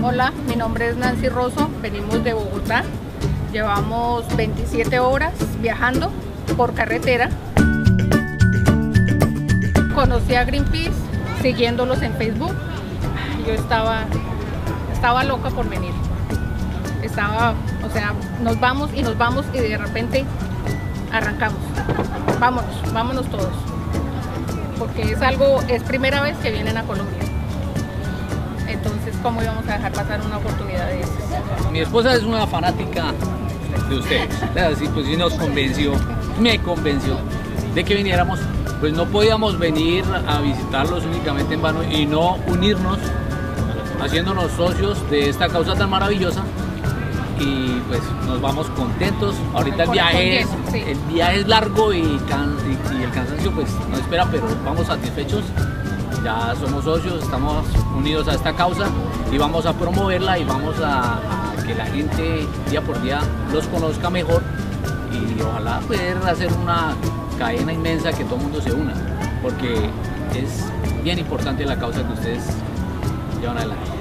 Hola, mi nombre es Nancy Rosso, venimos de Bogotá. Llevamos 27 horas viajando por carretera. Conocí a Greenpeace siguiéndolos en Facebook. Yo estaba, estaba loca por venir. Estaba, o sea, nos vamos y nos vamos y de repente arrancamos. Vámonos, vámonos todos. Porque es algo, es primera vez que vienen a Colombia. Entonces, ¿cómo íbamos a dejar pasar una oportunidad de esas? Mi esposa es una fanática de ustedes. Así pues sí nos convenció, me convenció de que viniéramos. Pues no podíamos venir a visitarlos únicamente en vano y no unirnos haciéndonos socios de esta causa tan maravillosa y pues nos vamos contentos. Ahorita el viaje, es, el viaje es largo y, y, el cansancio pues no espera, pero vamos satisfechos. Ya somos socios, estamos unidos a esta causa y vamos a promoverla y vamos a, que la gente día por día los conozca mejor y ojalá poder hacer una cadena inmensa que todo el mundo se una, porque es bien importante la causa que ustedes llevan adelante.